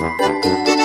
Música